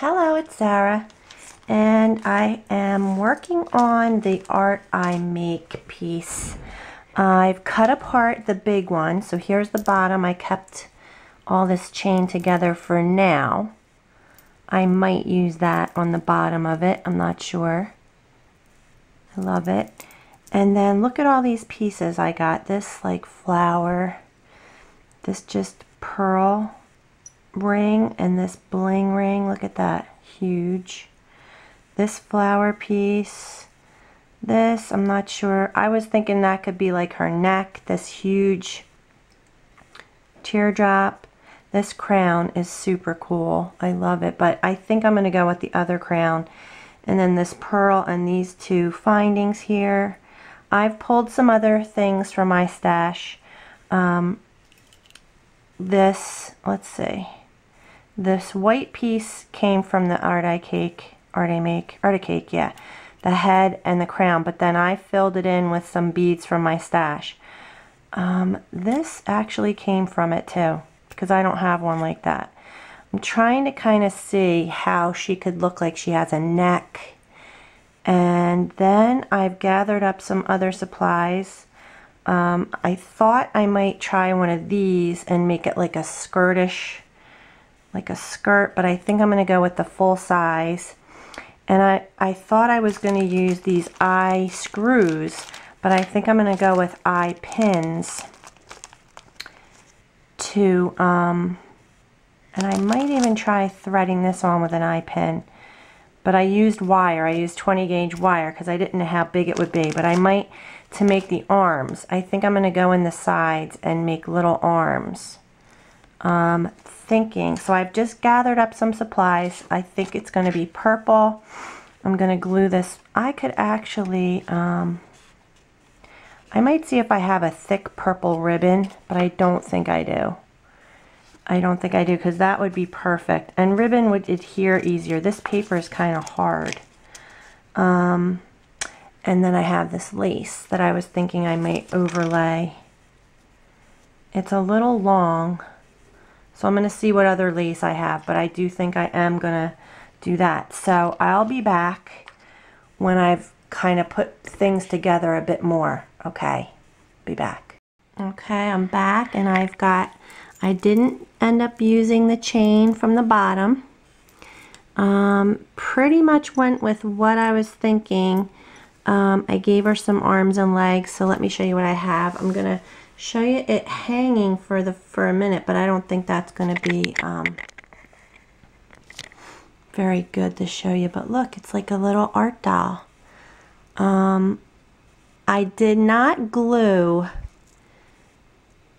Hello, it's Sara, and I am working on the Art I Make piece. I've cut apart the big one, so here's the bottom. I kept all this chain together for now. I might use that on the bottom of it, I'm not sure. I love it. And then look at all these pieces I got. This like flower, this just pearl ring and this bling ring. Look at that, huge. This flower piece, this, I'm not sure. I was thinking that could be like her neck, this huge teardrop. This crown is super cool. I love it, but I think I'm going to go with the other crown. And then this pearl and these two findings here. I've pulled some other things from my stash. Um, this, let's see. This white piece came from the art I cake, art I make, art I cake, yeah. The head and the crown, but then I filled it in with some beads from my stash. Um, this actually came from it too, because I don't have one like that. I'm trying to kind of see how she could look like she has a neck. And then I've gathered up some other supplies. Um, I thought I might try one of these and make it like a skirtish like a skirt, but I think I'm going to go with the full size. And I, I thought I was going to use these eye screws, but I think I'm going to go with eye pins to, um, and I might even try threading this on with an eye pin. But I used wire, I used 20 gauge wire because I didn't know how big it would be. But I might, to make the arms, I think I'm going to go in the sides and make little arms. Um, thinking. So I've just gathered up some supplies. I think it's going to be purple. I'm going to glue this. I could actually, um, I might see if I have a thick purple ribbon, but I don't think I do. I don't think I do because that would be perfect. And ribbon would adhere easier. This paper is kind of hard. Um, and then I have this lace that I was thinking I might overlay. It's a little long. So I'm going to see what other lace I have, but I do think I am going to do that. So I'll be back when I've kind of put things together a bit more. Okay, be back. Okay, I'm back and I've got, I didn't end up using the chain from the bottom. Um, pretty much went with what I was thinking. Um, I gave her some arms and legs, so let me show you what I have. I'm going to show you it hanging for the for a minute, but I don't think that's going to be um, very good to show you. But look, it's like a little art doll. Um, I did not glue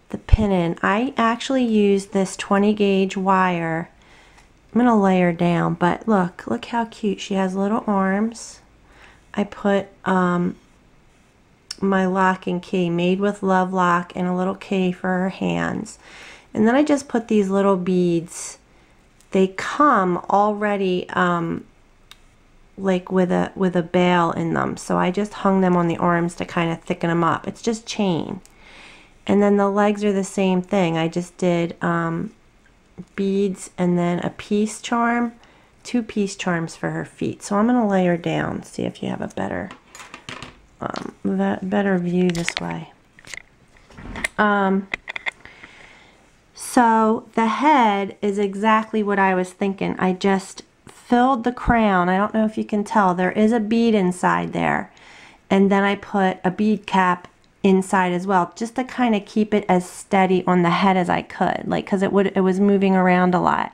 the pin in. I actually used this 20 gauge wire. I'm going to lay her down, but look, look how cute. She has little arms. I put um, my lock and key made with love lock and a little key for her hands. And then I just put these little beads. They come already um, like with a with a bail in them. So I just hung them on the arms to kind of thicken them up. It's just chain. And then the legs are the same thing. I just did um, beads and then a piece charm two piece charms for her feet. So I'm gonna lay her down see if you have a better um, that better view this way. Um, so the head is exactly what I was thinking. I just filled the crown. I don't know if you can tell. There is a bead inside there. And then I put a bead cap inside as well just to kind of keep it as steady on the head as I could like because it would it was moving around a lot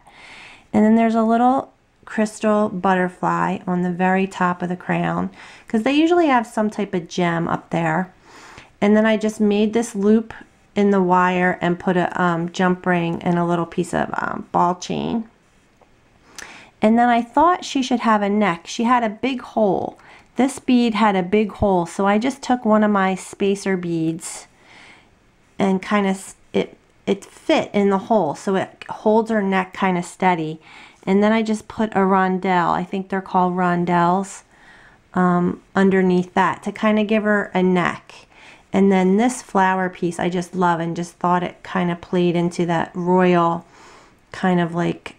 and then there's a little crystal butterfly on the very top of the crown because they usually have some type of gem up there. And then I just made this loop in the wire and put a um, jump ring and a little piece of um, ball chain. And then I thought she should have a neck. She had a big hole. This bead had a big hole, so I just took one of my spacer beads and kind of it it fit in the hole, so it holds her neck kind of steady. And then I just put a rondelle, I think they're called rondelles, um, underneath that to kind of give her a neck. And then this flower piece I just love and just thought it kind of played into that royal kind of like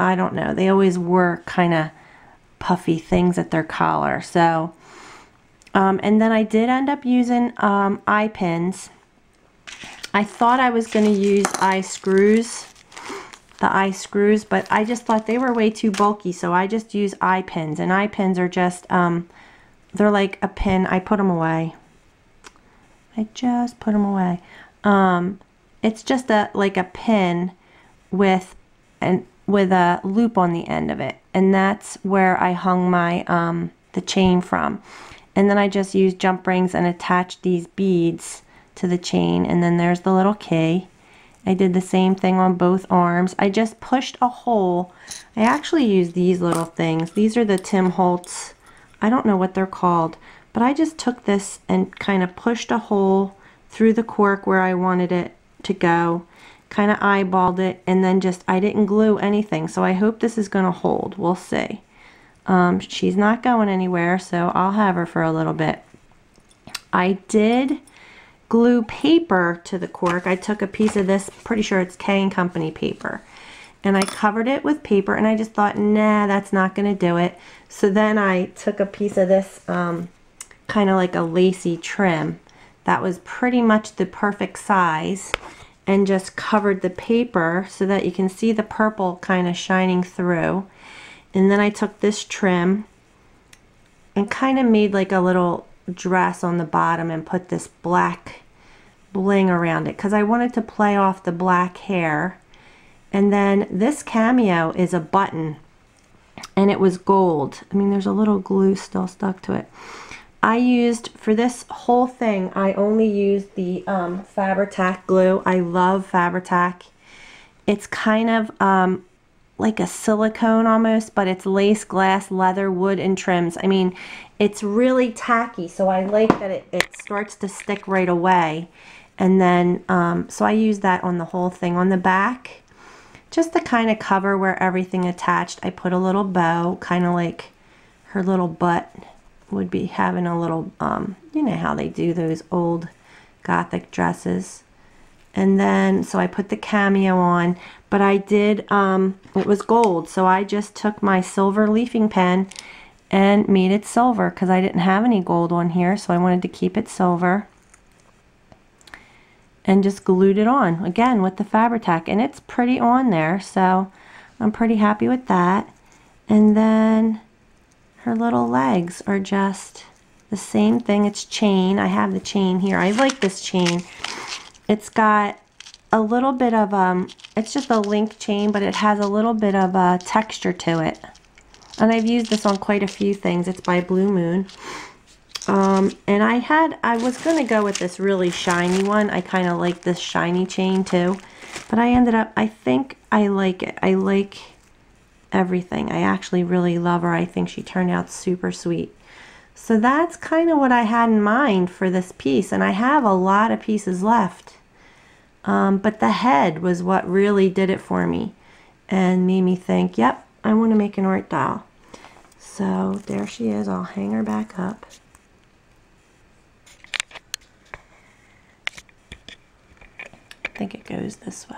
I don't know, they always wore kind of puffy things at their collar. So, um, and then I did end up using um, eye pins. I thought I was going to use eye screws, the eye screws, but I just thought they were way too bulky, so I just use eye pins. And eye pins are just, um, they're like a pin. I put them away. I just put them away. Um, it's just a like a pin with an with a loop on the end of it, and that's where I hung my um, the chain from. And then I just used jump rings and attached these beads to the chain, and then there's the little key. I did the same thing on both arms. I just pushed a hole. I actually used these little things. These are the Tim Holtz. I don't know what they're called, but I just took this and kind of pushed a hole through the cork where I wanted it to go kind of eyeballed it and then just I didn't glue anything so I hope this is going to hold we'll see um, she's not going anywhere so I'll have her for a little bit I did glue paper to the cork. I took a piece of this pretty sure it's K Company paper. And I covered it with paper and I just thought nah that's not gonna do it. So then I took a piece of this um, kind of like a lacy trim that was pretty much the perfect size and just covered the paper so that you can see the purple kind of shining through. And then I took this trim and kind of made like a little dress on the bottom and put this black bling around it because I wanted to play off the black hair. And then this cameo is a button and it was gold. I mean, there's a little glue still stuck to it. I used, for this whole thing, I only used the um, Fabri-Tac glue. I love Fabri-Tac. It's kind of um, like a silicone almost, but it's lace, glass, leather, wood, and trims. I mean, it's really tacky, so I like that it, it starts to stick right away. And then, um, so I use that on the whole thing. On the back, just to kind of cover where everything attached, I put a little bow, kind of like her little butt would be having a little, um, you know how they do those old gothic dresses. And then, so I put the cameo on, but I did, um, it was gold. So I just took my silver leafing pen and made it silver because I didn't have any gold on here. So I wanted to keep it silver and just glued it on again with the Fabri-Tac and it's pretty on there. So I'm pretty happy with that. And then her little legs are just the same thing. It's chain. I have the chain here. I like this chain. It's got a little bit of, um, it's just a link chain, but it has a little bit of a texture to it. And I've used this on quite a few things. It's by Blue Moon. Um, and I had, I was going to go with this really shiny one. I kind of like this shiny chain too. But I ended up, I think I like it. I like everything. I actually really love her. I think she turned out super sweet. So that's kind of what I had in mind for this piece. And I have a lot of pieces left. Um, but the head was what really did it for me. And made me think, yep, I want to make an art doll. So there she is. I'll hang her back up. I think it goes this way.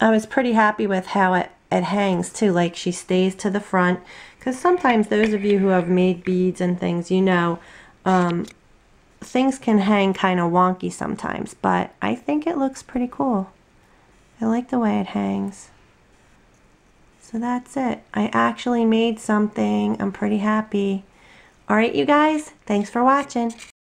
I was pretty happy with how it it hangs too like she stays to the front because sometimes those of you who have made beads and things you know um, things can hang kind of wonky sometimes but I think it looks pretty cool. I like the way it hangs. So that's it. I actually made something. I'm pretty happy. Alright you guys. Thanks for watching